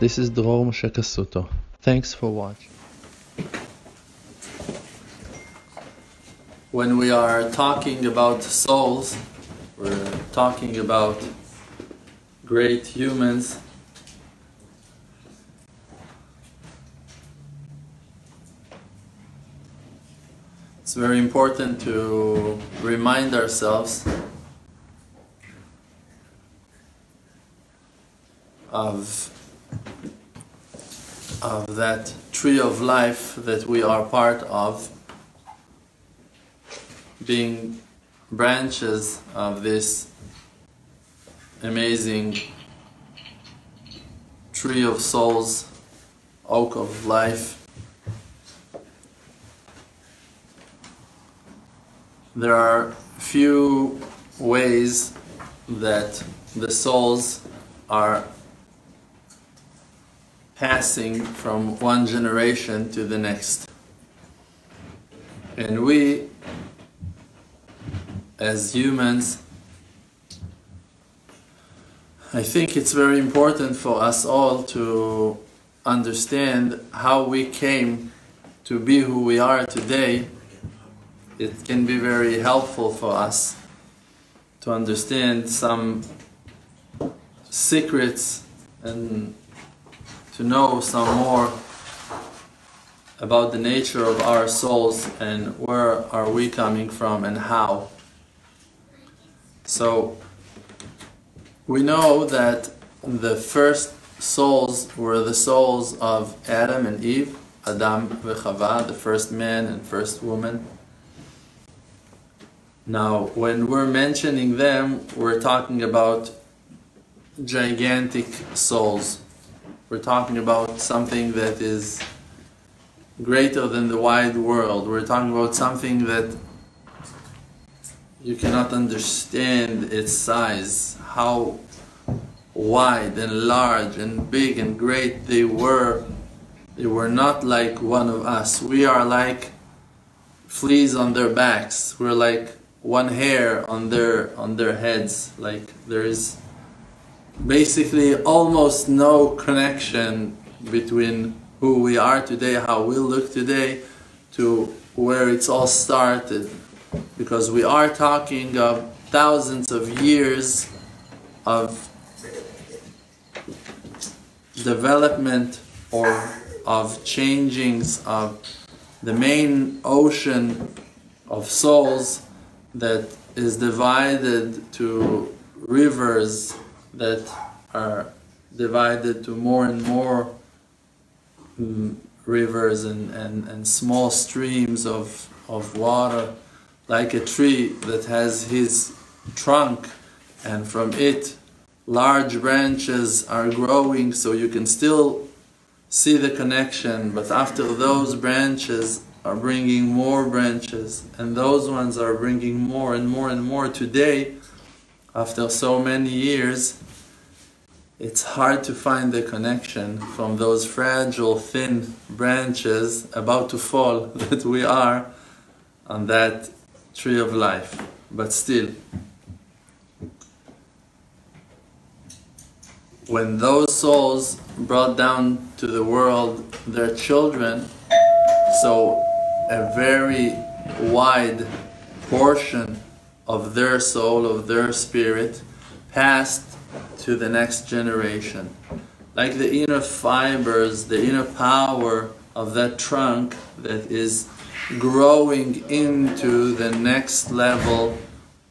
This is Dror Moshe. Thanks for watching. When we are talking about souls, we're talking about great humans. It's very important to remind ourselves of of that tree of life that we are part of. Being branches of this amazing tree of souls oak of life. There are few ways that the souls are passing from one generation to the next. And we, as humans, I think it's very important for us all to understand how we came to be who we are today. It can be very helpful for us to understand some secrets and to know some more about the nature of our souls and where are we coming from and how. So we know that the first souls were the souls of Adam and Eve, Adam v'Chava, the first man and first woman. Now, when we're mentioning them, we're talking about gigantic souls we're talking about something that is greater than the wide world. We're talking about something that you cannot understand its size, how wide and large and big and great they were. They were not like one of us. We are like fleas on their backs. We're like one hair on their on their heads. Like there is basically almost no connection between who we are today, how we look today, to where it's all started. Because we are talking of thousands of years of development or of changings of the main ocean of souls that is divided to rivers that are divided to more and more um, rivers and, and, and small streams of, of water, like a tree that has his trunk, and from it large branches are growing, so you can still see the connection, but after those branches are bringing more branches, and those ones are bringing more and more and more. Today after so many years, it's hard to find the connection from those fragile, thin branches about to fall that we are on that tree of life. But still, when those souls brought down to the world their children, so a very wide portion of their soul, of their spirit, passed to the next generation. Like the inner fibers, the inner power of that trunk that is growing into the next level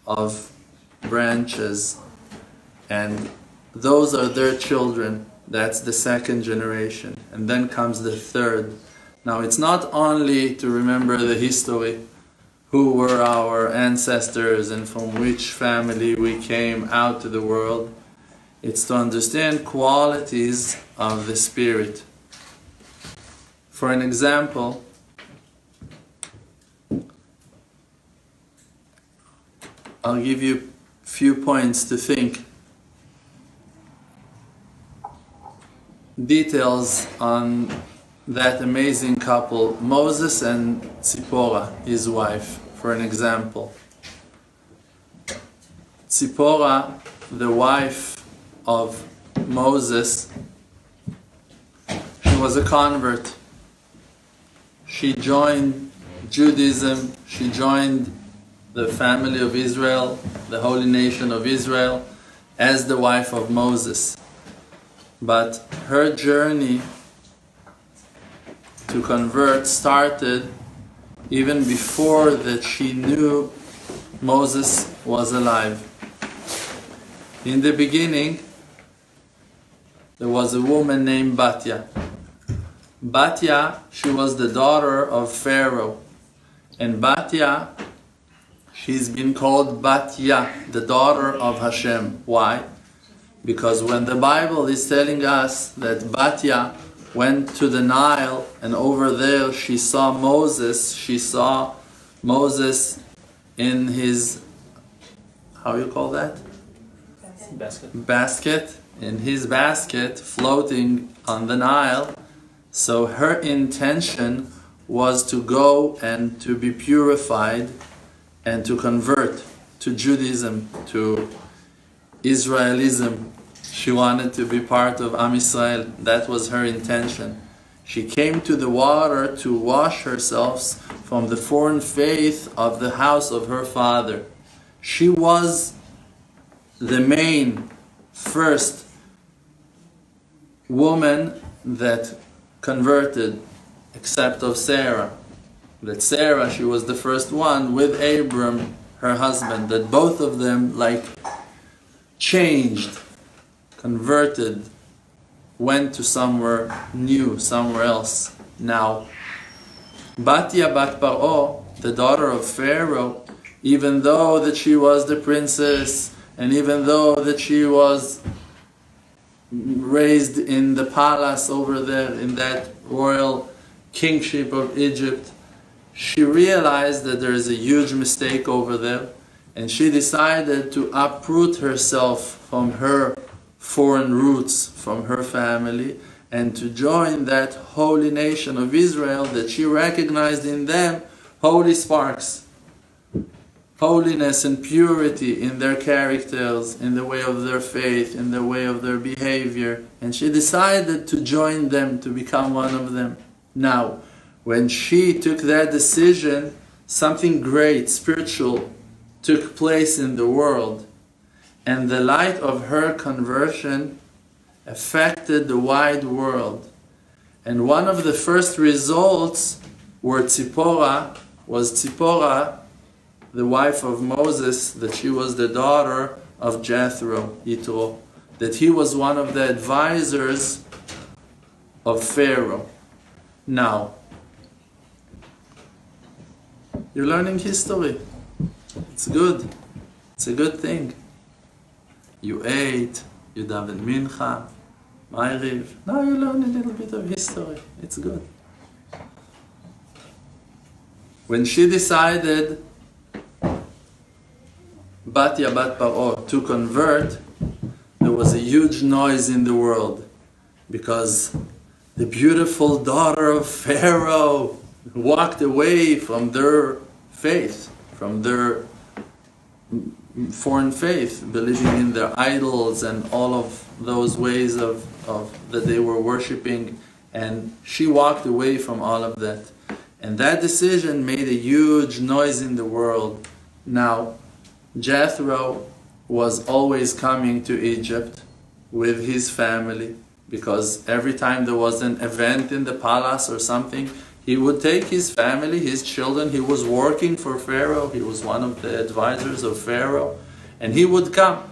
of branches. And those are their children. That's the second generation. And then comes the third. Now, it's not only to remember the history who were our ancestors and from which family we came out to the world. It's to understand qualities of the Spirit. For an example, I'll give you a few points to think. Details on that amazing couple, Moses and Tzipporah, his wife, for an example. Tzipporah, the wife of Moses, she was a convert. She joined Judaism, she joined the family of Israel, the holy nation of Israel, as the wife of Moses. But her journey to convert started even before that she knew Moses was alive. In the beginning, there was a woman named Batya. Batya, she was the daughter of Pharaoh. And Batya, she's been called Batya, the daughter of Hashem. Why? Because when the Bible is telling us that Batya went to the Nile and over there she saw Moses, she saw Moses in his, how you call that? Basket. basket in his basket floating on the Nile. So her intention was to go and to be purified and to convert to Judaism, to Israelism. She wanted to be part of Am Israel. That was her intention. She came to the water to wash herself from the foreign faith of the house of her father. She was the main first woman that converted except of Sarah. That Sarah, she was the first one with Abram, her husband, that both of them like changed, converted, went to somewhere new, somewhere else. Now, Batya Bat Paro, the daughter of Pharaoh, even though that she was the princess, and even though that she was raised in the palace over there in that royal kingship of Egypt, she realized that there is a huge mistake over there and she decided to uproot herself from her foreign roots, from her family, and to join that holy nation of Israel that she recognized in them holy sparks holiness and purity in their characters, in the way of their faith, in the way of their behavior. And she decided to join them, to become one of them. Now, when she took that decision, something great, spiritual, took place in the world. And the light of her conversion affected the wide world. And one of the first results were Tzipora, was Tzipora the wife of Moses, that she was the daughter of Jethro, Yitro, that he was one of the advisors of Pharaoh. Now, you're learning history. It's good. It's a good thing. You ate, you daven mincha, ma'ariv. Now you learn a little bit of history. It's good. When she decided Batya Bat Paro to convert, there was a huge noise in the world because the beautiful daughter of Pharaoh walked away from their faith, from their foreign faith, believing in their idols and all of those ways of, of that they were worshiping, and she walked away from all of that. And that decision made a huge noise in the world. Now, Jethro was always coming to Egypt with his family because every time there was an event in the palace or something, he would take his family, his children. He was working for Pharaoh, he was one of the advisors of Pharaoh, and he would come.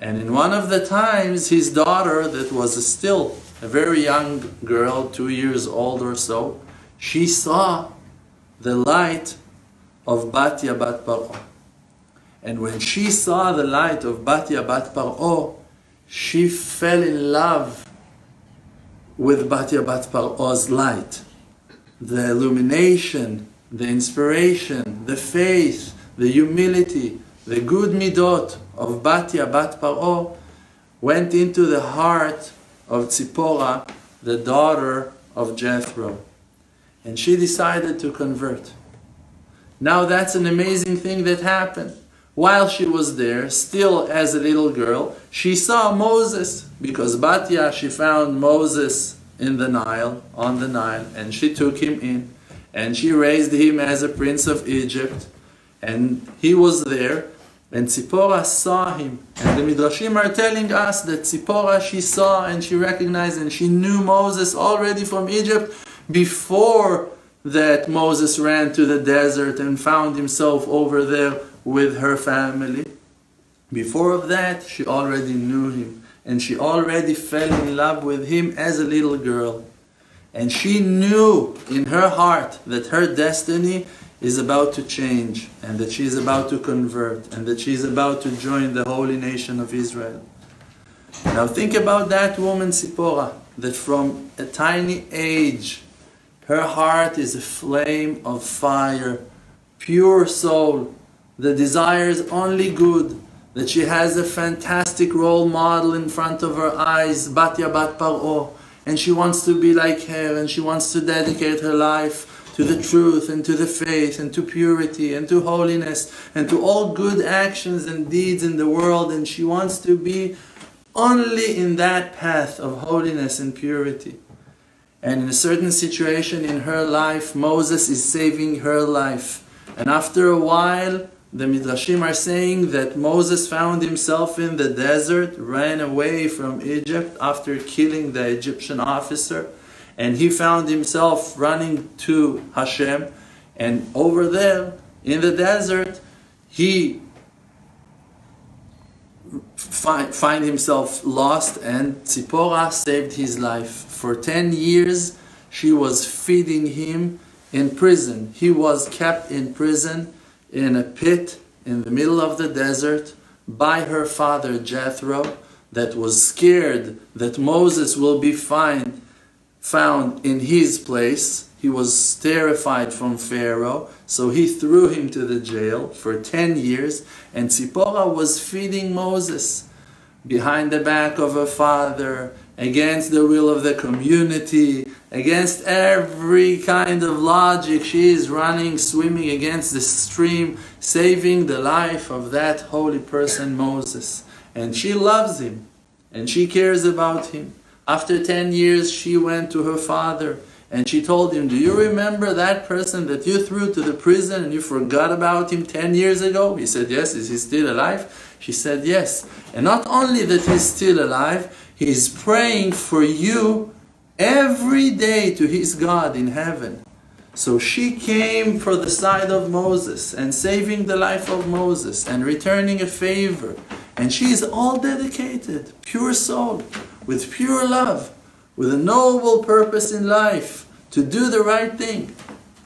And in one of the times, his daughter, that was still a very young girl, two years old or so, she saw the light of Batya Bat Paro. And when she saw the light of Batya Bat Paro, she fell in love with Batya Bat Paro's light. The illumination, the inspiration, the faith, the humility, the good midot of Batya Bat Paro went into the heart of Tzipora, the daughter of Jethro. And she decided to convert. Now that's an amazing thing that happened while she was there, still as a little girl, she saw Moses because Batya, she found Moses in the Nile, on the Nile, and she took him in, and she raised him as a prince of Egypt, and he was there, and Tzipporah saw him. And the Midrashim are telling us that Tzipporah she saw and she recognized and she knew Moses already from Egypt before that Moses ran to the desert and found himself over there with her family. Before that, she already knew him and she already fell in love with him as a little girl. And she knew in her heart that her destiny is about to change and that she is about to convert and that she is about to join the holy nation of Israel. Now think about that woman Tzipporah, that from a tiny age her heart is a flame of fire, pure soul that desires only good, that she has a fantastic role model in front of her eyes, Batya Bat Paro, and she wants to be like her and she wants to dedicate her life to the truth and to the faith and to purity and to holiness and to all good actions and deeds in the world and she wants to be only in that path of holiness and purity. And in a certain situation in her life, Moses is saving her life. And after a while, the Midrashim are saying that Moses found himself in the desert, ran away from Egypt after killing the Egyptian officer, and he found himself running to Hashem. And over there in the desert, he find, find himself lost, and Tzipporah saved his life. For 10 years, she was feeding him in prison. He was kept in prison in a pit in the middle of the desert by her father Jethro, that was scared that Moses will be find, found in his place. He was terrified from Pharaoh, so he threw him to the jail for 10 years, and Tzipporah was feeding Moses behind the back of her father, against the will of the community, against every kind of logic. She is running, swimming against the stream, saving the life of that holy person, Moses. And she loves him, and she cares about him. After 10 years, she went to her father and she told him, Do you remember that person that you threw to the prison and you forgot about him 10 years ago? He said, Yes. Is he still alive? She said, Yes. And not only that he's still alive, he's praying for you every day to his God in heaven. So she came for the side of Moses and saving the life of Moses and returning a favor. And she is all dedicated, pure soul, with pure love with a noble purpose in life to do the right thing.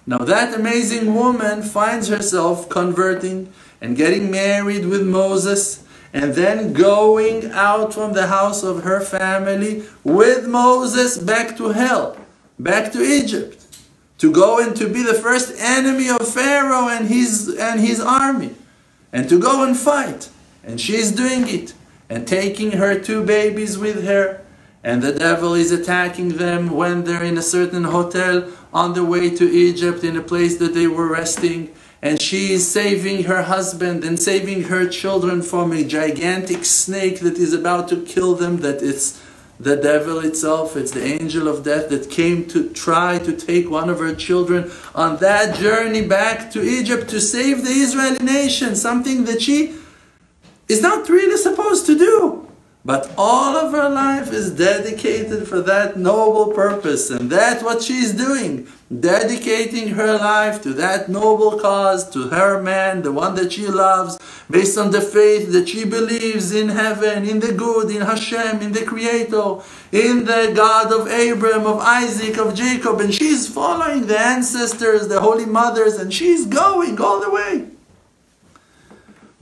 Now that amazing woman finds herself converting and getting married with Moses and then going out from the house of her family with Moses back to hell, back to Egypt, to go and to be the first enemy of Pharaoh and his, and his army, and to go and fight. And she's doing it, and taking her two babies with her, and the devil is attacking them when they're in a certain hotel on the way to Egypt in a place that they were resting and she is saving her husband and saving her children from a gigantic snake that is about to kill them that it's the devil itself it's the angel of death that came to try to take one of her children on that journey back to Egypt to save the Israeli nation something that she is not really supposed to do but all of her life is dedicated for that noble purpose, and that's what she's doing. Dedicating her life to that noble cause, to her man, the one that she loves, based on the faith that she believes in heaven, in the good, in Hashem, in the Creator, in the God of Abraham, of Isaac, of Jacob, and she's following the ancestors, the holy mothers, and she's going all the way.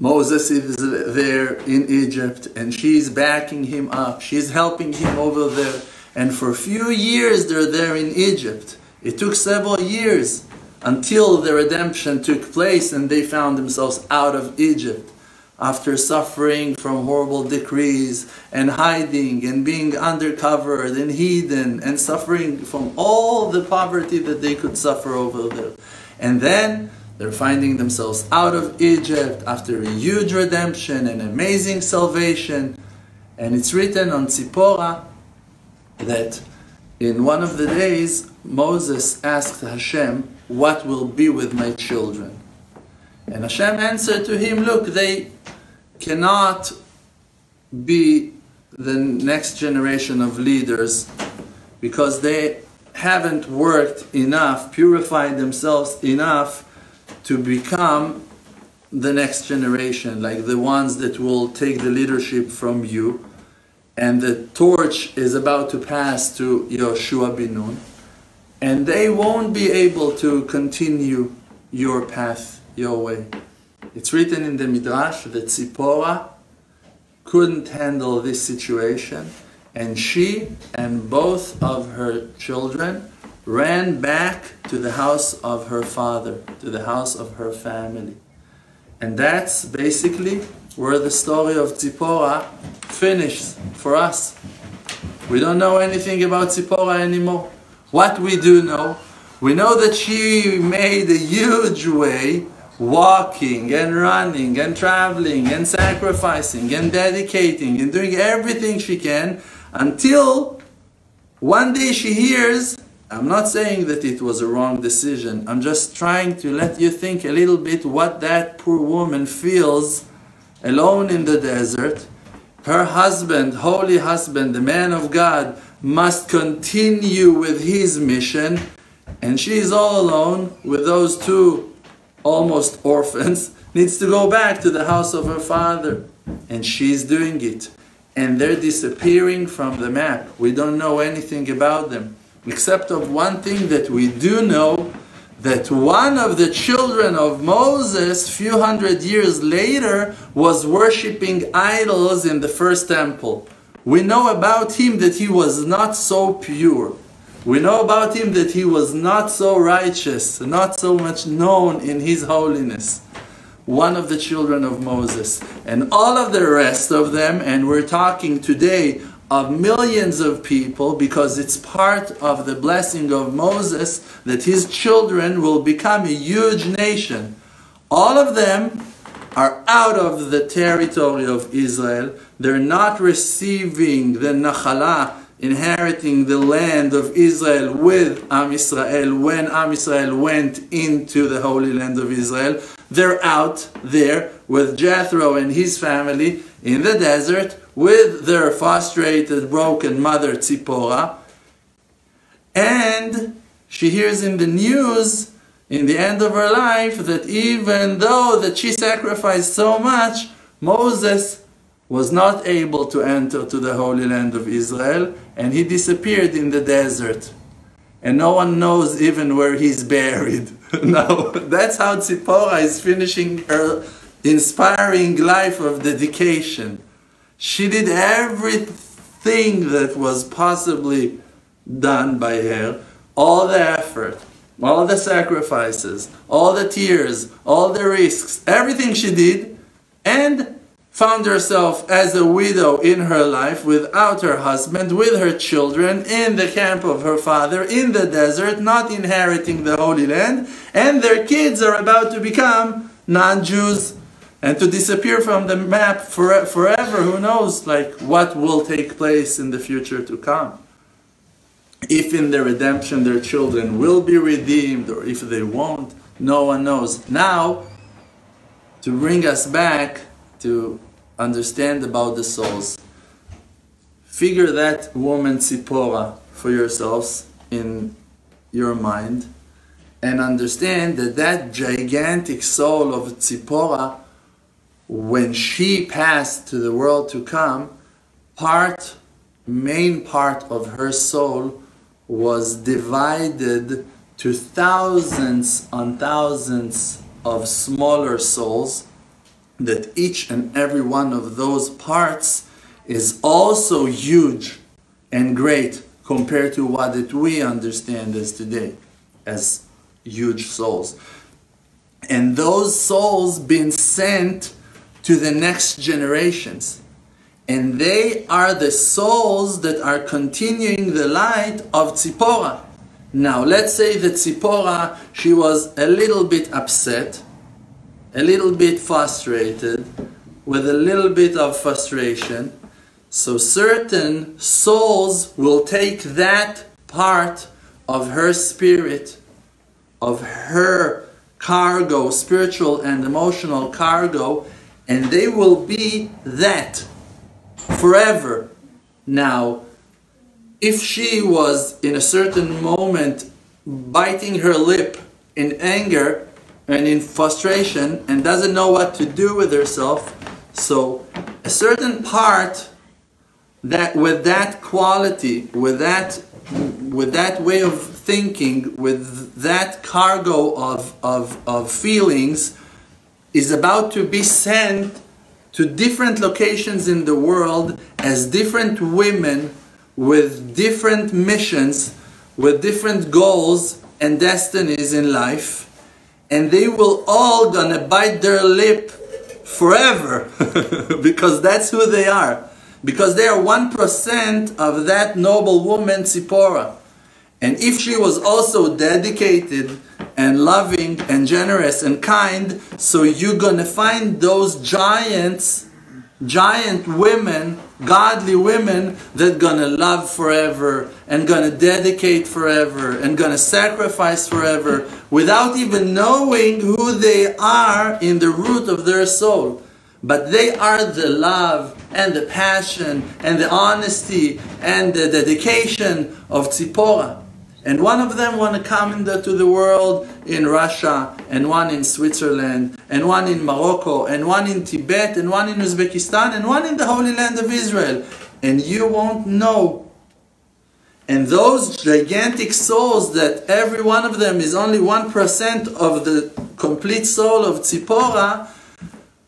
Moses is there in Egypt and she's backing him up. She's helping him over there. And for a few years they're there in Egypt. It took several years until the redemption took place and they found themselves out of Egypt after suffering from horrible decrees and hiding and being undercovered and hidden and suffering from all the poverty that they could suffer over there. And then they're finding themselves out of Egypt after a huge redemption, an amazing salvation. And it's written on Tzipporah that in one of the days, Moses asked Hashem, What will be with my children? And Hashem answered to him, Look, they cannot be the next generation of leaders because they haven't worked enough, purified themselves enough to become the next generation, like the ones that will take the leadership from you. And the torch is about to pass to Yoshua bin Nun. And they won't be able to continue your path, your way. It's written in the Midrash that Tzipporah couldn't handle this situation and she and both of her children ran back to the house of her father, to the house of her family. And that's basically where the story of Tzipporah finishes for us. We don't know anything about Tzipporah anymore. What we do know, we know that she made a huge way walking and running and traveling and sacrificing and dedicating and doing everything she can until one day she hears, I'm not saying that it was a wrong decision, I'm just trying to let you think a little bit what that poor woman feels alone in the desert. Her husband, holy husband, the man of God, must continue with his mission, and she's all alone with those two almost orphans, needs to go back to the house of her father. And she's doing it and they're disappearing from the map. We don't know anything about them, except of one thing that we do know, that one of the children of Moses, few hundred years later, was worshipping idols in the first temple. We know about him that he was not so pure. We know about him that he was not so righteous, not so much known in his holiness one of the children of Moses. And all of the rest of them, and we're talking today of millions of people because it's part of the blessing of Moses that his children will become a huge nation. All of them are out of the territory of Israel. They're not receiving the Nachalah, inheriting the land of Israel with Am Israel when Am Israel went into the Holy Land of Israel. They're out there with Jethro and his family in the desert with their frustrated, broken mother Tzipporah. And she hears in the news in the end of her life that even though that she sacrificed so much, Moses was not able to enter to the Holy Land of Israel and he disappeared in the desert. And no one knows even where he's buried. no, that's how Tzipporah is finishing her inspiring life of dedication. She did everything that was possibly done by her, all the effort, all the sacrifices, all the tears, all the risks, everything she did, and found herself as a widow in her life without her husband, with her children, in the camp of her father, in the desert, not inheriting the Holy Land, and their kids are about to become non Jews and to disappear from the map for, forever. Who knows, like, what will take place in the future to come? If in the redemption their children will be redeemed or if they won't, no one knows. Now, to bring us back to understand about the souls. Figure that woman Tzipporah for yourselves in your mind and understand that that gigantic soul of Tzipporah, when she passed to the world to come, part, main part of her soul was divided to thousands on thousands of smaller souls that each and every one of those parts is also huge and great compared to what it we understand as today as huge souls. And those souls been sent to the next generations and they are the souls that are continuing the light of Tzipporah. Now, let's say that Tzipporah, she was a little bit upset a little bit frustrated, with a little bit of frustration. So certain souls will take that part of her spirit, of her cargo, spiritual and emotional cargo, and they will be that forever. Now, if she was in a certain moment biting her lip in anger and in frustration and doesn't know what to do with herself, so a certain part that with that quality, with that with that way of thinking, with that cargo of, of, of feelings, is about to be sent to different locations in the world as different women with different missions, with different goals and destinies in life, and they will all gonna bite their lip forever because that's who they are. Because they are 1% of that noble woman, Tzipora. And if she was also dedicated and loving and generous and kind, so you're gonna find those giants, giant women, godly women that gonna love forever and gonna dedicate forever and gonna sacrifice forever without even knowing who they are in the root of their soul. But they are the love and the passion and the honesty and the dedication of Tzipora. And one of them want to come into the world in Russia, and one in Switzerland, and one in Morocco, and one in Tibet, and one in Uzbekistan, and one in the Holy Land of Israel. And you won't know. And those gigantic souls that every one of them is only 1% of the complete soul of Tzipora,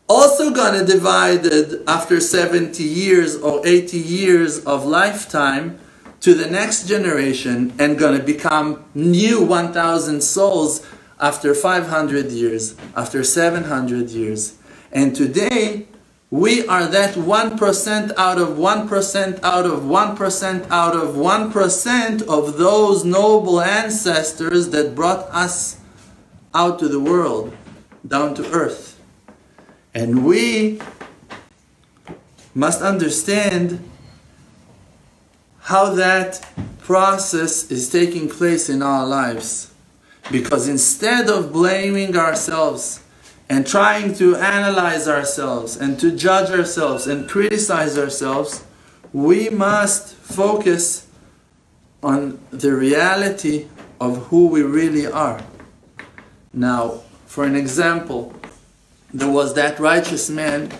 also gonna divided after 70 years or 80 years of lifetime to the next generation and going to become new 1,000 souls after 500 years, after 700 years. And today, we are that 1% out of 1% out of 1% out of 1% of those noble ancestors that brought us out to the world, down to earth. And we must understand how that process is taking place in our lives. Because instead of blaming ourselves and trying to analyze ourselves and to judge ourselves and criticize ourselves, we must focus on the reality of who we really are. Now, for an example, there was that righteous man,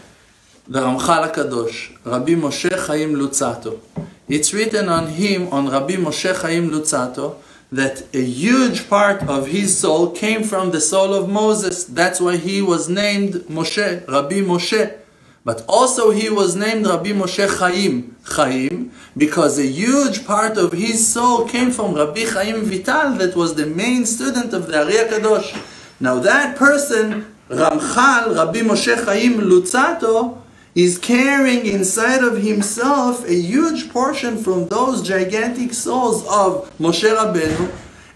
the Ramchal HaKadosh, Rabbi Moshe Chaim Luzzatto. It's written on him, on Rabbi Moshe Chaim Luzzatto, that a huge part of his soul came from the soul of Moses. That's why he was named Moshe, Rabbi Moshe. But also he was named Rabbi Moshe Chaim, Chaim, because a huge part of his soul came from Rabbi Chaim Vital, that was the main student of the Ari Kadosh. Now that person, Ramchal, Rabbi Moshe Chaim Luzzatto, is carrying inside of himself a huge portion from those gigantic souls of Moshe Rabbeinu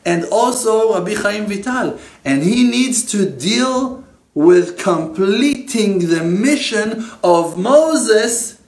and also Rabbi Chaim Vital. And he needs to deal with completing the mission of Moses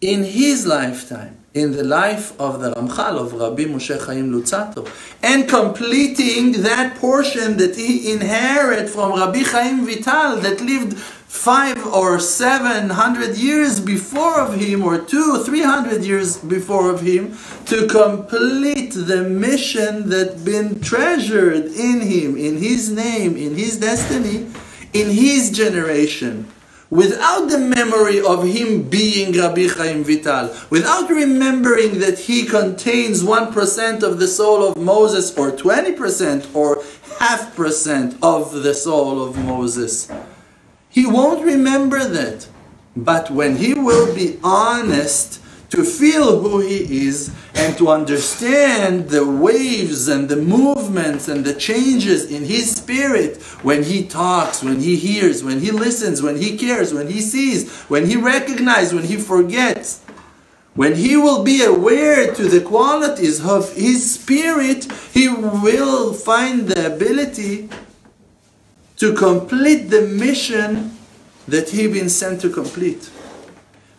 in his lifetime, in the life of the Ramchal, of Rabbi Moshe Chaim Luzzatto, and completing that portion that he inherited from Rabbi Chaim Vital that lived five or seven hundred years before of him, or two, three hundred years before of him, to complete the mission that been treasured in him, in his name, in his destiny, in his generation. Without the memory of him being Rabbi Chaim Vital, without remembering that he contains 1% of the soul of Moses, or 20%, or half percent of the soul of Moses, he won't remember that. But when he will be honest to feel who he is and to understand the waves and the movements and the changes in his spirit when he talks, when he hears, when he listens, when he cares, when he sees, when he recognizes, when he forgets. When he will be aware to the qualities of his spirit, he will find the ability to complete the mission that he been sent to complete.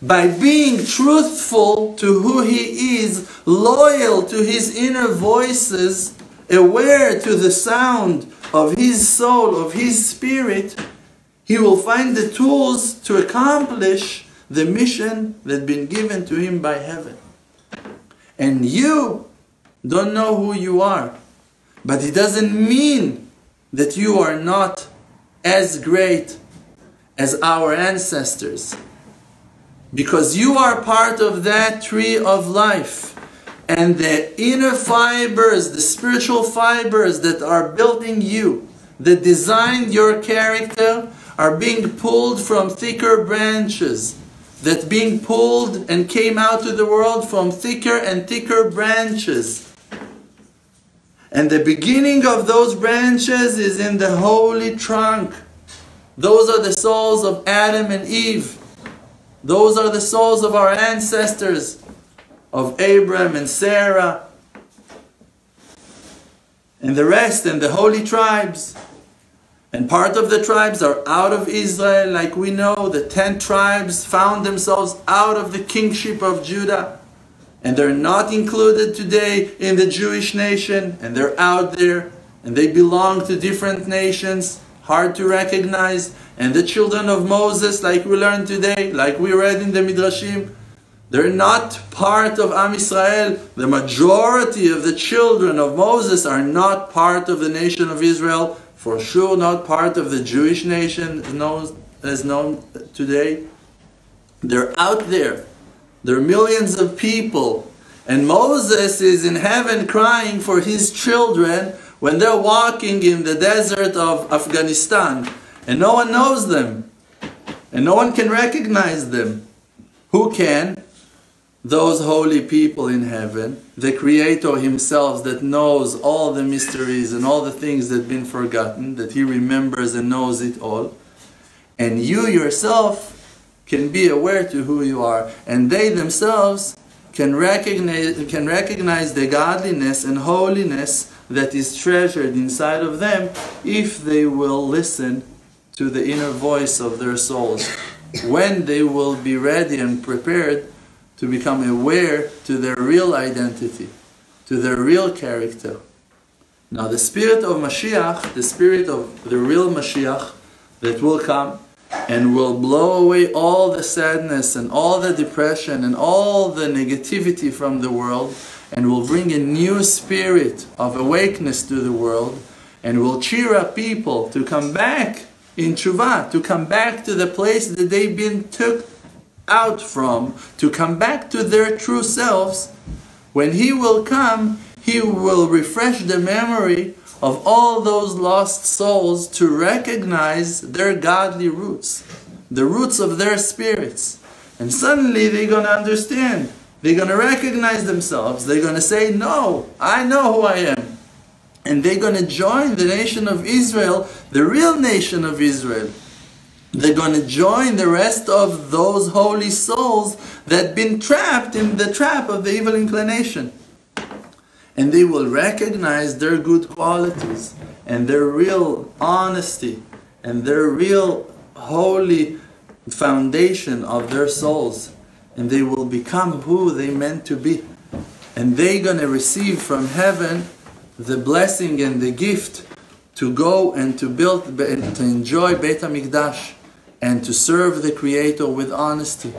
by being truthful to who he is, loyal to his inner voices, aware to the sound of his soul, of his spirit, he will find the tools to accomplish the mission that been given to him by heaven. And you don't know who you are, but it doesn't mean that you are not as great as our ancestors. Because you are part of that tree of life. And the inner fibers, the spiritual fibers that are building you, that designed your character, are being pulled from thicker branches. That being pulled and came out to the world from thicker and thicker branches. And the beginning of those branches is in the holy trunk. Those are the souls of Adam and Eve. Those are the souls of our ancestors, of Abram and Sarah, and the rest, and the holy tribes. And part of the tribes are out of Israel, like we know. The ten tribes found themselves out of the kingship of Judah. And they're not included today in the Jewish nation, and they're out there, and they belong to different nations, hard to recognize. And the children of Moses, like we learned today, like we read in the Midrashim, they're not part of Am Israel. The majority of the children of Moses are not part of the nation of Israel, for sure not part of the Jewish nation as known today. They're out there. There are millions of people. And Moses is in heaven crying for his children when they're walking in the desert of Afghanistan and no one knows them and no one can recognize them. Who can? Those holy people in heaven, the Creator Himself that knows all the mysteries and all the things that have been forgotten, that He remembers and knows it all. And you yourself can be aware to who you are, and they themselves can recognize, can recognize the godliness and holiness that is treasured inside of them if they will listen to the inner voice of their souls. When they will be ready and prepared to become aware to their real identity, to their real character. Now the spirit of Mashiach, the spirit of the real Mashiach that will come, and will blow away all the sadness and all the depression and all the negativity from the world and will bring a new spirit of awakeness to the world and will cheer up people to come back in tshuva, to come back to the place that they've been took out from, to come back to their true selves. When He will come, He will refresh the memory of all those lost souls to recognize their godly roots, the roots of their spirits. And suddenly they're going to understand. They're going to recognize themselves. They're going to say, No, I know who I am. And they're going to join the nation of Israel, the real nation of Israel. They're going to join the rest of those holy souls that been trapped in the trap of the evil inclination and they will recognize their good qualities and their real honesty and their real holy foundation of their souls and they will become who they meant to be and they're going to receive from heaven the blessing and the gift to go and to build and to enjoy Beit HaMikdash and to serve the Creator with honesty.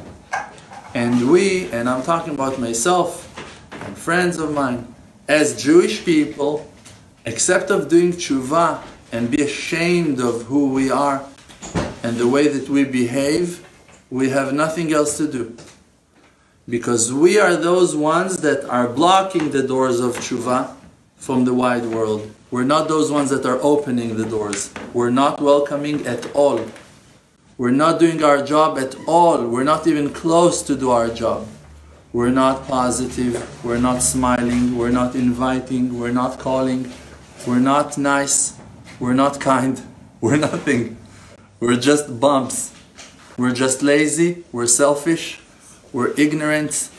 And we, and I'm talking about myself and friends of mine, as Jewish people, except of doing tshuva and be ashamed of who we are and the way that we behave, we have nothing else to do. Because we are those ones that are blocking the doors of tshuva from the wide world. We're not those ones that are opening the doors. We're not welcoming at all. We're not doing our job at all. We're not even close to do our job. We're not positive, we're not smiling, we're not inviting, we're not calling, we're not nice, we're not kind, we're nothing. We're just bumps. We're just lazy, we're selfish, we're ignorant,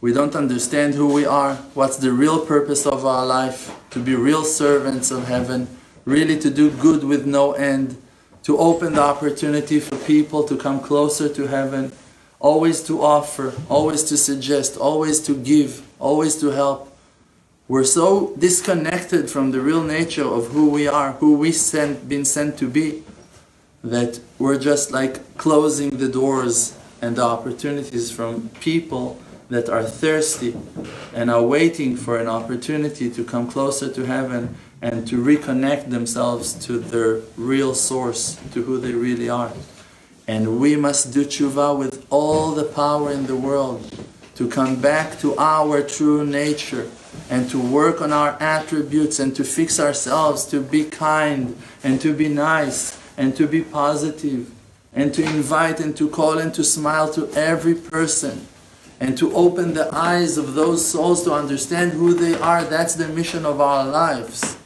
we don't understand who we are, what's the real purpose of our life, to be real servants of heaven, really to do good with no end, to open the opportunity for people to come closer to heaven always to offer, always to suggest, always to give, always to help. We're so disconnected from the real nature of who we are, who we sent, been sent to be, that we're just like closing the doors and the opportunities from people that are thirsty and are waiting for an opportunity to come closer to heaven and to reconnect themselves to their real source, to who they really are. And we must do tshuva with all the power in the world to come back to our true nature and to work on our attributes and to fix ourselves to be kind and to be nice and to be positive and to invite and to call and to smile to every person and to open the eyes of those souls to understand who they are. That's the mission of our lives.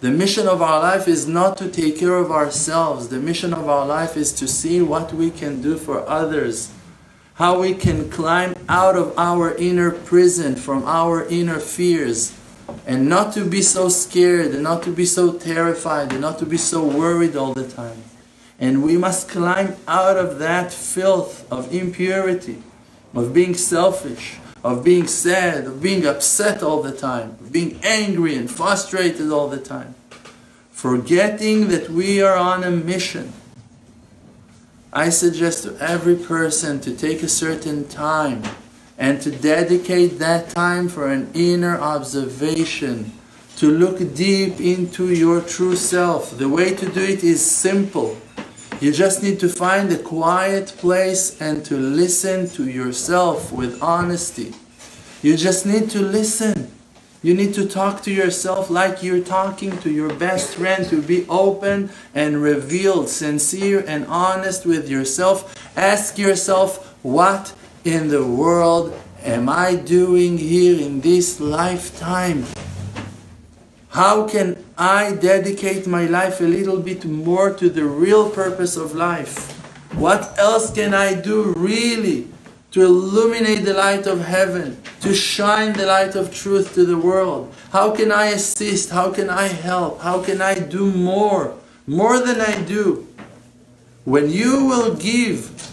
The mission of our life is not to take care of ourselves. The mission of our life is to see what we can do for others. How we can climb out of our inner prison, from our inner fears, and not to be so scared, and not to be so terrified, and not to be so worried all the time. And we must climb out of that filth of impurity, of being selfish, of being sad, of being upset all the time, of being angry and frustrated all the time. Forgetting that we are on a mission. I suggest to every person to take a certain time and to dedicate that time for an inner observation, to look deep into your true self. The way to do it is simple. You just need to find a quiet place and to listen to yourself with honesty. You just need to listen. You need to talk to yourself like you're talking to your best friend, to be open and revealed, sincere and honest with yourself. Ask yourself, what in the world am I doing here in this lifetime? How can I dedicate my life a little bit more to the real purpose of life? What else can I do really to illuminate the light of heaven, to shine the light of truth to the world? How can I assist? How can I help? How can I do more? More than I do. When you will give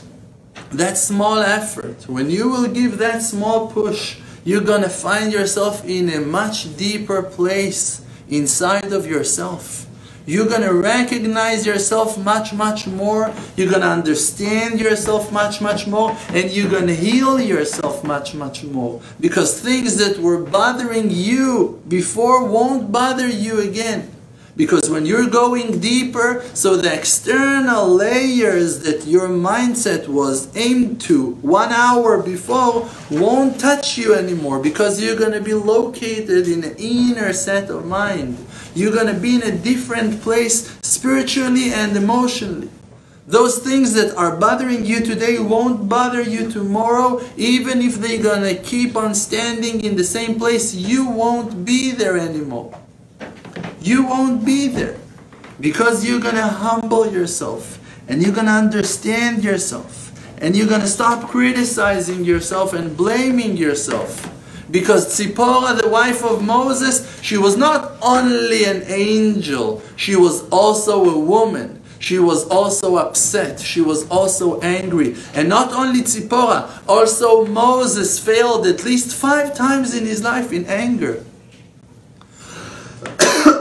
that small effort, when you will give that small push, you're to find yourself in a much deeper place inside of yourself. You're going to recognize yourself much, much more. You're going to understand yourself much, much more. And you're going to heal yourself much, much more. Because things that were bothering you before won't bother you again. Because when you're going deeper, so the external layers that your mindset was aimed to one hour before won't touch you anymore because you're going to be located in an inner set of mind. You're going to be in a different place spiritually and emotionally. Those things that are bothering you today won't bother you tomorrow, even if they're to keep on standing in the same place, you won't be there anymore you won't be there because you're going to humble yourself and you're going to understand yourself and you're going to stop criticizing yourself and blaming yourself. Because Tzipporah, the wife of Moses, she was not only an angel, she was also a woman. She was also upset. She was also angry. And not only Tzipporah, also Moses failed at least five times in his life in anger.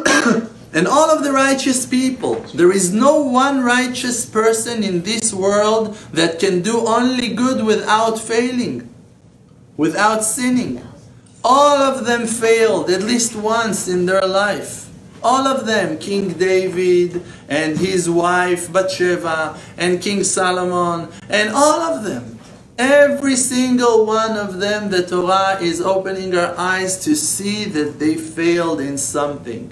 and all of the righteous people. There is no one righteous person in this world that can do only good without failing, without sinning. All of them failed at least once in their life. All of them, King David and his wife Bathsheba and King Solomon and all of them. Every single one of them, the Torah is opening our eyes to see that they failed in something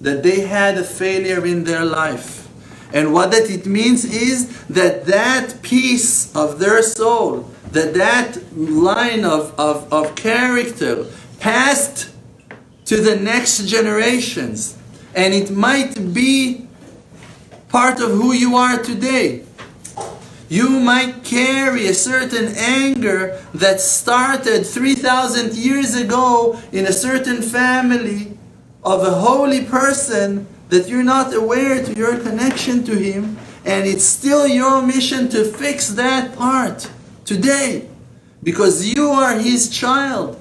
that they had a failure in their life. And what that it means is that that piece of their soul, that that line of, of, of character passed to the next generations. And it might be part of who you are today. You might carry a certain anger that started 3,000 years ago in a certain family of a holy person that you're not aware to your connection to him and it's still your mission to fix that part today because you are his child.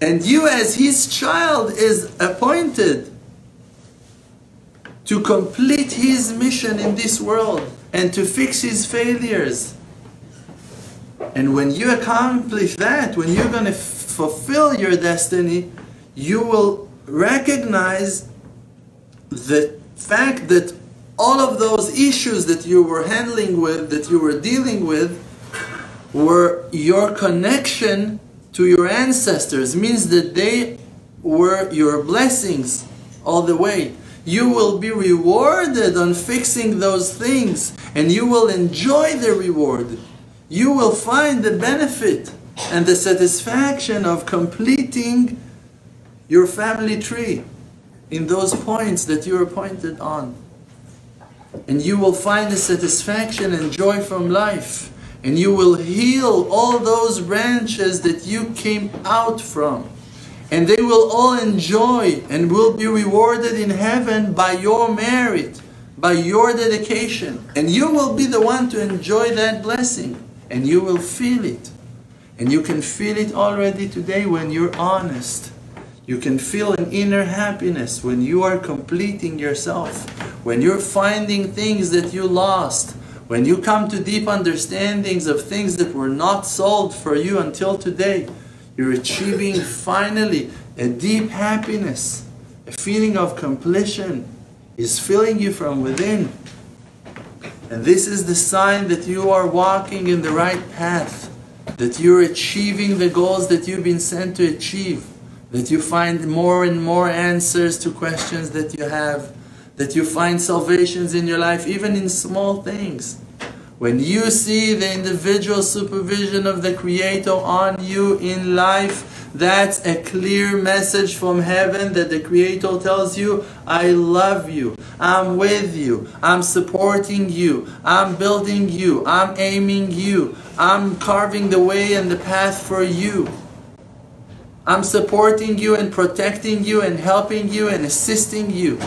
And you, as his child, is appointed to complete his mission in this world and to fix his failures. And when you accomplish that, when you're going to fulfill your destiny, you will recognize the fact that all of those issues that you were handling with, that you were dealing with, were your connection to your ancestors, means that they were your blessings all the way. You will be rewarded on fixing those things and you will enjoy the reward. You will find the benefit and the satisfaction of completing your family tree in those points that you are pointed on. And you will find the satisfaction and joy from life. And you will heal all those branches that you came out from. And they will all enjoy and will be rewarded in heaven by your merit, by your dedication. And you will be the one to enjoy that blessing. And you will feel it. And you can feel it already today when you're honest. You can feel an inner happiness when you are completing yourself, when you're finding things that you lost, when you come to deep understandings of things that were not solved for you until today. You're achieving finally a deep happiness, a feeling of completion is filling you from within. And this is the sign that you are walking in the right path, that you're achieving the goals that you've been sent to achieve that you find more and more answers to questions that you have, that you find salvations in your life, even in small things. When you see the individual supervision of the Creator on you in life, that's a clear message from heaven that the Creator tells you, I love you, I'm with you, I'm supporting you, I'm building you, I'm aiming you, I'm carving the way and the path for you. I'm supporting you and protecting you and helping you and assisting you.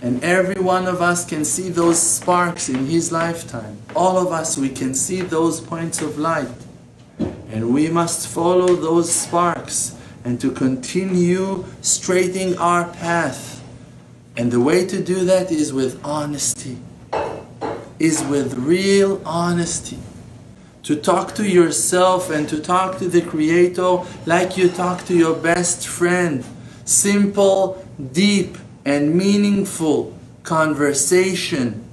And every one of us can see those sparks in his lifetime. All of us, we can see those points of light. And we must follow those sparks and to continue straightening our path. And the way to do that is with honesty, is with real honesty to talk to yourself and to talk to the Creator like you talk to your best friend. Simple, deep, and meaningful conversation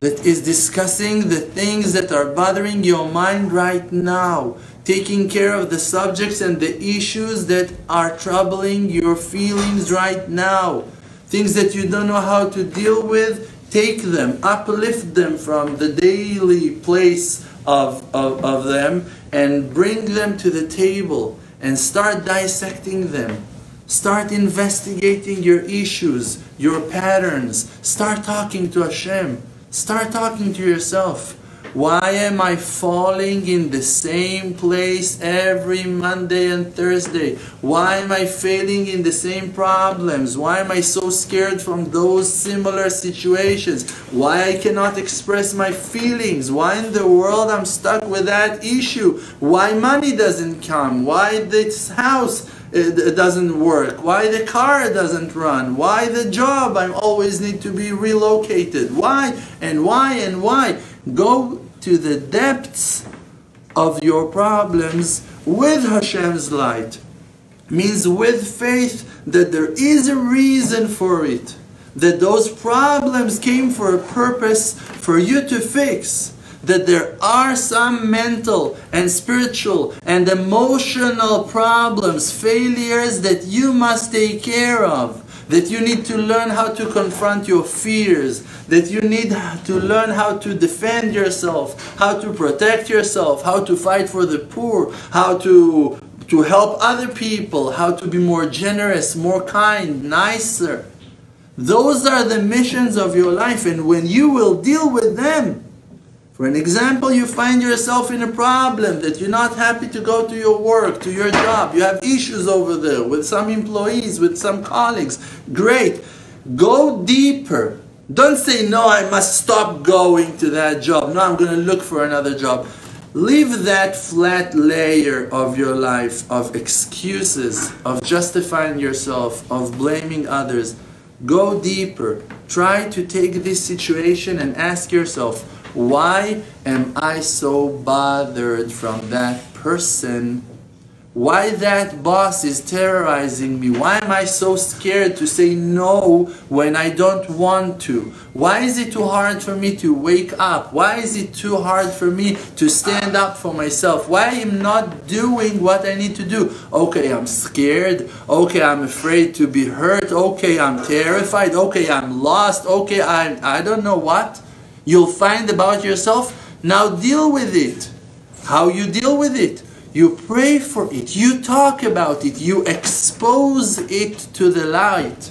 that is discussing the things that are bothering your mind right now, taking care of the subjects and the issues that are troubling your feelings right now, things that you don't know how to deal with. Take them, uplift them from the daily place of, of, of them and bring them to the table and start dissecting them. Start investigating your issues, your patterns. Start talking to Hashem. Start talking to yourself. Why am I falling in the same place every Monday and Thursday? Why am I failing in the same problems? Why am I so scared from those similar situations? Why I cannot express my feelings? Why in the world I'm stuck with that issue? Why money doesn't come? Why this house uh, it doesn't work? Why the car doesn't run? Why the job I always need to be relocated? Why and why and why? Go to the depths of your problems with Hashem's light. Means with faith that there is a reason for it. That those problems came for a purpose for you to fix. That there are some mental and spiritual and emotional problems, failures that you must take care of that you need to learn how to confront your fears, that you need to learn how to defend yourself, how to protect yourself, how to fight for the poor, how to, to help other people, how to be more generous, more kind, nicer. Those are the missions of your life, and when you will deal with them, for an example, you find yourself in a problem that you're not happy to go to your work, to your job. You have issues over there with some employees, with some colleagues. Great. Go deeper Don't say, no, I must stop going to that job. No, I'm going to look for another job. Leave that flat layer of your life of excuses, of justifying yourself, of blaming others. Go deeper. Try to take this situation and ask yourself, why am I so bothered from that person why that boss is terrorizing me? Why am I so scared to say no when I don't want to? Why is it too hard for me to wake up? Why is it too hard for me to stand up for myself? Why am I not doing what I need to do? Okay, I'm scared. Okay, I'm afraid to be hurt. Okay, I'm terrified. Okay, I'm lost. Okay, I I don't know what. You'll find about yourself. Now deal with it. How you deal with it? You pray for it. You talk about it. You expose it to the light.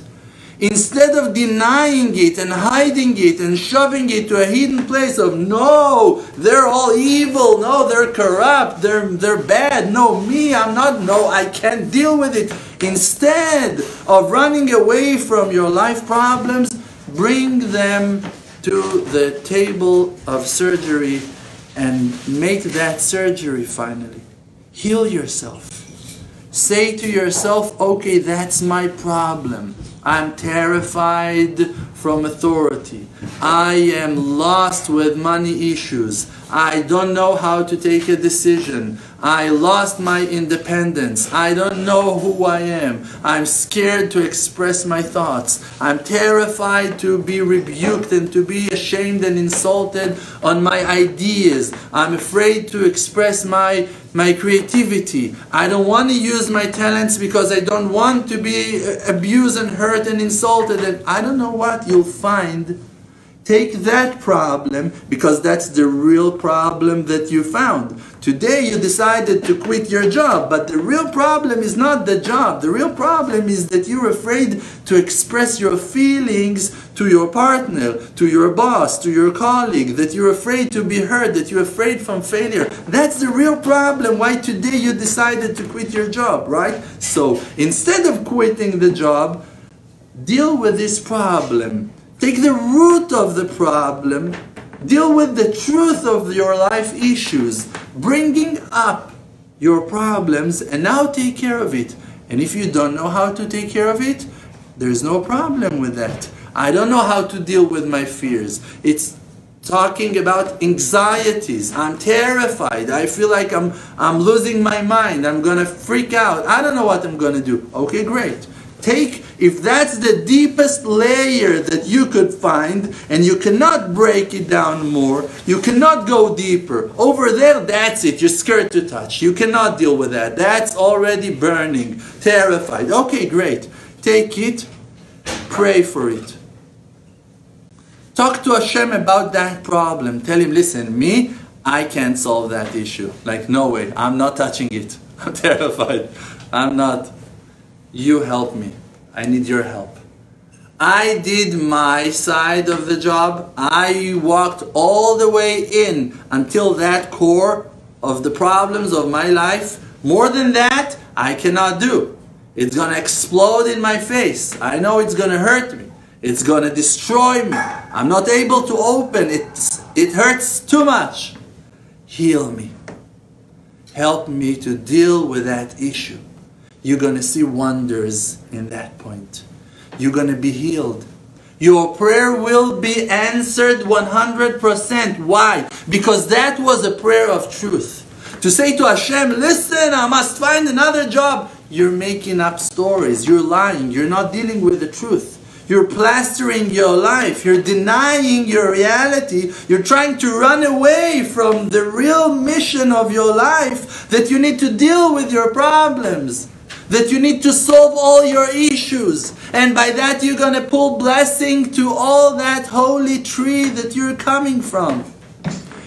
Instead of denying it and hiding it and shoving it to a hidden place of no, they're all evil, no, they're corrupt, they're, they're bad, no, me, I'm not, no, I can't deal with it. Instead of running away from your life problems, bring them to the table of surgery and make that surgery finally. Heal yourself. Say to yourself, okay, that's my problem. I'm terrified from authority. I am lost with money issues. I don't know how to take a decision. I lost my independence. I don't know who I am. I'm scared to express my thoughts. I'm terrified to be rebuked and to be ashamed and insulted on my ideas. I'm afraid to express my my creativity. I don't want to use my talents because I don't want to be uh, abused and hurt and insulted and I don't know what you'll find Take that problem because that's the real problem that you found. Today you decided to quit your job, but the real problem is not the job. The real problem is that you're afraid to express your feelings to your partner, to your boss, to your colleague, that you're afraid to be heard, that you're afraid from failure. That's the real problem why today you decided to quit your job, right? So instead of quitting the job, deal with this problem Take the root of the problem, deal with the truth of your life issues, bringing up your problems, and now take care of it. And if you don't know how to take care of it, there's no problem with that. I don't know how to deal with my fears. It's talking about anxieties. I'm terrified. I feel like I'm I'm losing my mind. I'm going to freak out. I don't know what I'm going to do. Okay, great. Take, if that's the deepest layer that you could find, and you cannot break it down more, you cannot go deeper. Over there, that's it. You're scared to touch. You cannot deal with that. That's already burning, terrified. Okay, great. Take it, pray for it. Talk to Hashem about that problem. Tell him, listen, me, I can't solve that issue. Like, no way. I'm not touching it. I'm terrified. I'm not you help me. I need your help. I did my side of the job. I walked all the way in until that core of the problems of my life. More than that, I cannot do. It's gonna explode in my face. I know it's gonna hurt me. It's gonna destroy me. I'm not able to open. It's, it hurts too much. Heal me. Help me to deal with that issue you're going to see wonders in that point. You're going to be healed. Your prayer will be answered 100%. Why? Because that was a prayer of truth. To say to Hashem, listen, I must find another job. You're making up stories. You're lying. You're not dealing with the truth. You're plastering your life. You're denying your reality. You're trying to run away from the real mission of your life that you need to deal with your problems that you need to solve all your issues. And by that, you're going to pull blessing to all that holy tree that you're coming from.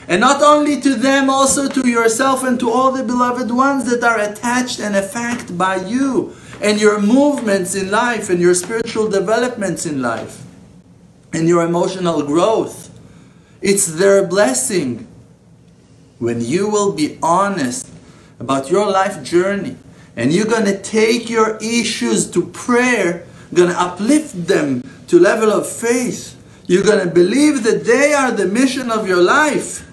And not only to them, also to yourself and to all the beloved ones that are attached and affected by you and your movements in life and your spiritual developments in life and your emotional growth. It's their blessing. When you will be honest about your life journey and you're going to take your issues to prayer, going to uplift them to level of faith. You're going to believe that they are the mission of your life.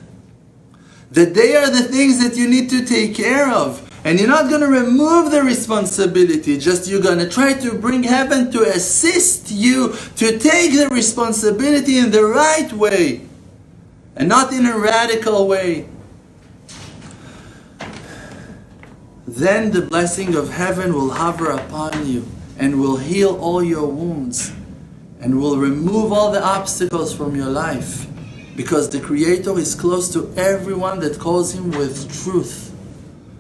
That they are the things that you need to take care of. And you're not going to remove the responsibility, just you're going to try to bring heaven to assist you to take the responsibility in the right way and not in a radical way. Then the blessing of heaven will hover upon you and will heal all your wounds and will remove all the obstacles from your life because the Creator is close to everyone that calls Him with truth.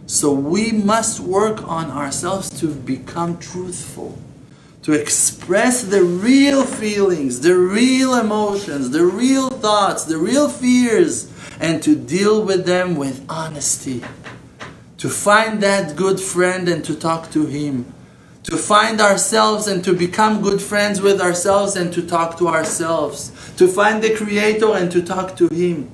So we must work on ourselves to become truthful, to express the real feelings, the real emotions, the real thoughts, the real fears, and to deal with them with honesty. To find that good friend and to talk to him. To find ourselves and to become good friends with ourselves and to talk to ourselves. To find the Creator and to talk to Him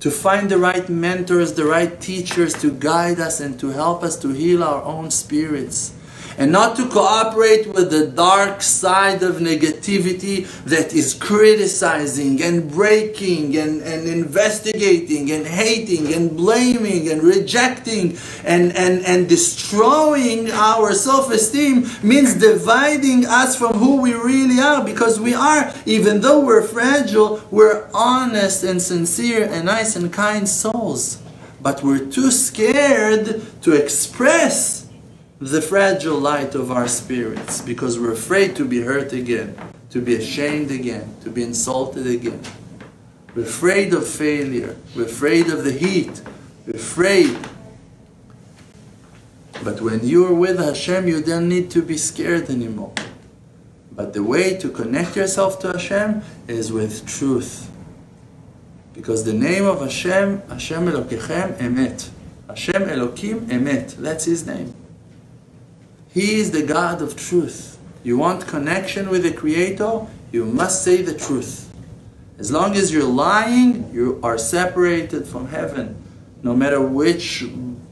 to find the right mentors, the right teachers to guide us and to help us to heal our own spirits. And not to cooperate with the dark side of negativity that is criticizing and breaking and, and investigating and hating and blaming and rejecting and, and, and destroying our self esteem means dividing us from who we really are because we are, even though we're fragile, we're honest and sincere and nice and kind souls. But we're too scared to express the fragile light of our spirits because we're afraid to be hurt again, to be ashamed again, to be insulted again. We're afraid of failure. We're afraid of the heat. We're afraid. But when you're with Hashem, you don't need to be scared anymore. But the way to connect yourself to Hashem is with truth. Because the name of Hashem, Hashem Elokechem, Emet. Hashem Elokim, Emet. That's his name. He is the God of truth. You want connection with the Creator? You must say the truth. As long as you're lying, you are separated from heaven. No matter which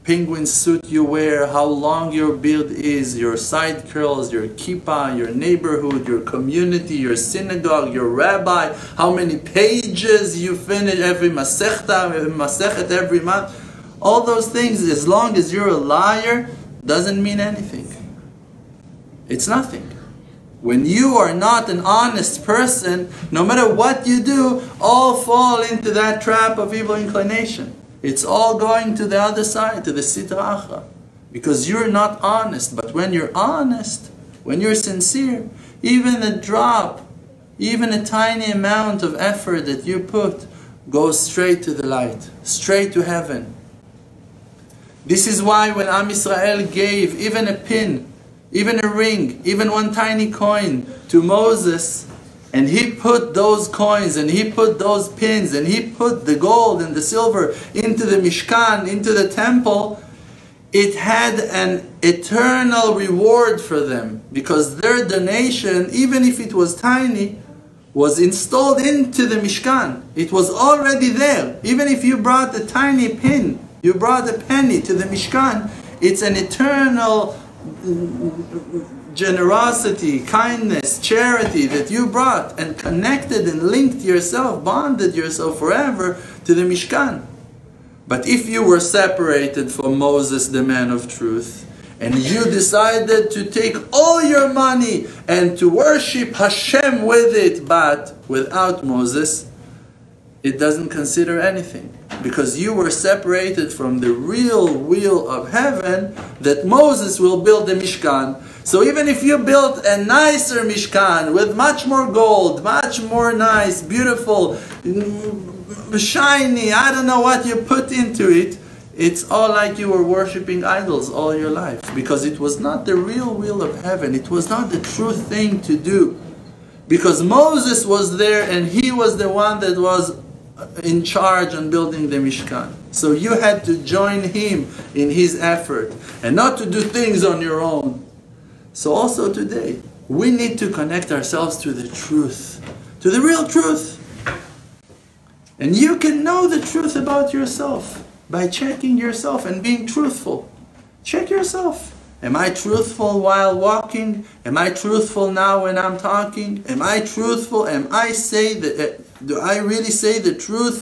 penguin suit you wear, how long your beard is, your side curls, your kippah, your neighborhood, your community, your synagogue, your rabbi, how many pages you finish every masechta, masechet every month. All those things, as long as you're a liar, doesn't mean anything. It's nothing. When you are not an honest person, no matter what you do, all fall into that trap of evil inclination. It's all going to the other side, to the sitra achra. Because you're not honest. But when you're honest, when you're sincere, even a drop, even a tiny amount of effort that you put goes straight to the light, straight to heaven. This is why when Am Israel gave even a pin even a ring, even one tiny coin to Moses, and he put those coins and he put those pins and he put the gold and the silver into the Mishkan, into the temple, it had an eternal reward for them because their donation, even if it was tiny, was installed into the Mishkan. It was already there. Even if you brought a tiny pin, you brought a penny to the Mishkan, it's an eternal generosity, kindness, charity that you brought and connected and linked yourself, bonded yourself forever to the Mishkan. But if you were separated from Moses, the man of truth, and you decided to take all your money and to worship Hashem with it, but without Moses, it doesn't consider anything because you were separated from the real will of heaven that Moses will build the Mishkan. So even if you built a nicer Mishkan with much more gold, much more nice, beautiful, mm, shiny, I don't know what you put into it, it's all like you were worshipping idols all your life because it was not the real will of heaven. It was not the true thing to do. Because Moses was there and he was the one that was in charge on building the Mishkan. So you had to join him in his effort and not to do things on your own. So also today, we need to connect ourselves to the truth, to the real truth. And you can know the truth about yourself by checking yourself and being truthful. Check yourself Am I truthful while walking? Am I truthful now when I'm talking? Am I truthful? Am I say the, eh, do I really say the truth?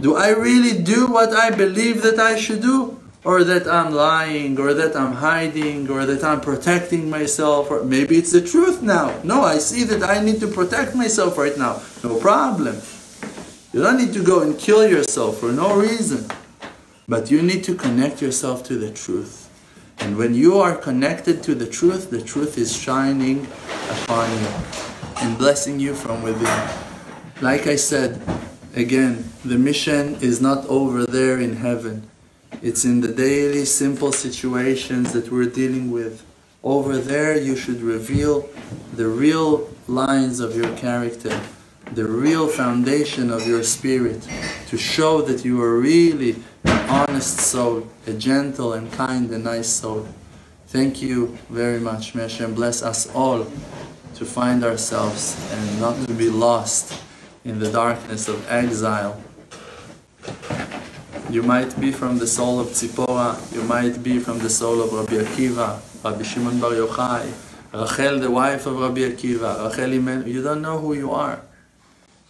Do I really do what I believe that I should do? Or that I'm lying, or that I'm hiding, or that I'm protecting myself, or maybe it's the truth now. No, I see that I need to protect myself right now. No problem. You don't need to go and kill yourself for no reason. But you need to connect yourself to the truth. And when you are connected to the truth, the truth is shining upon you and blessing you from within. Like I said, again, the mission is not over there in heaven. It's in the daily simple situations that we're dealing with. Over there, you should reveal the real lines of your character, the real foundation of your spirit, to show that you are really an honest soul, a gentle and kind and nice soul. Thank you very much. Hashem bless us all to find ourselves and not to be lost in the darkness of exile you might be from the soul of Tzipporah, you might be from the soul of Rabbi Akiva, Rabbi Shimon Bar Yochai, Rachel, the wife of Rabbi Akiva, Rachel Imen. You don't know who you are.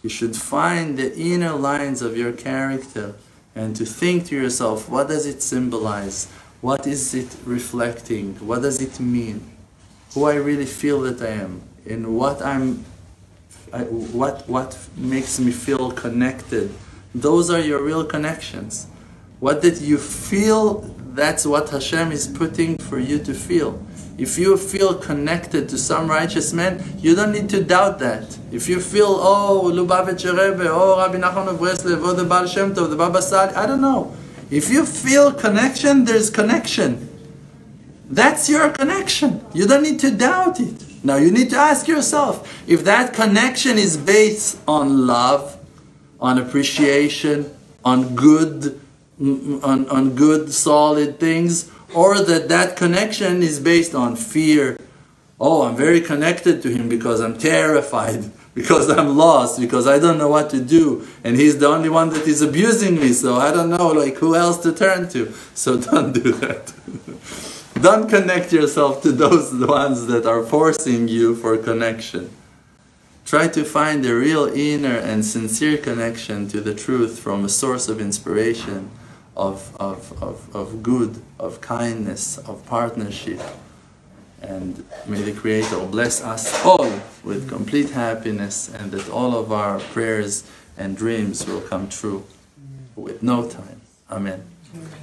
You should find the inner lines of your character and to think to yourself, what does it symbolize? What is it reflecting? What does it mean? Who I really feel that I am? and what I'm, I, what what makes me feel connected? Those are your real connections. What did you feel? That's what Hashem is putting for you to feel. If you feel connected to some righteous man, you don't need to doubt that. If you feel, oh, Lubavitcher Rebbe, oh, Rabbi Nachman of Breslev, oh, the Baal Shem Tov, the Baba Sali, I don't know. If you feel connection, there's connection. That's your connection. You don't need to doubt it. Now you need to ask yourself if that connection is based on love, on appreciation, on good on, on good solid things or that that connection is based on fear. Oh i'm very connected to him because i'm terrified because i'm lost because i don't know what to do and he's the only one that is abusing me so i don't know like who else to turn to. So don't do that. Don't connect yourself to those ones that are forcing you for connection. Try to find a real inner and sincere connection to the truth from a source of inspiration of, of, of, of good, of kindness, of partnership. And may the Creator bless us all with complete happiness and that all of our prayers and dreams will come true with no time. Amen.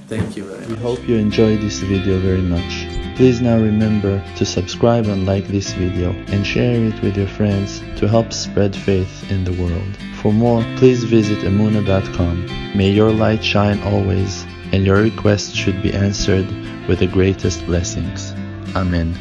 Thank you very much. We hope you enjoyed this video very much. Please now remember to subscribe and like this video and share it with your friends to help spread faith in the world. For more, please visit Emunah.com. May your light shine always and your requests should be answered with the greatest blessings. Amen.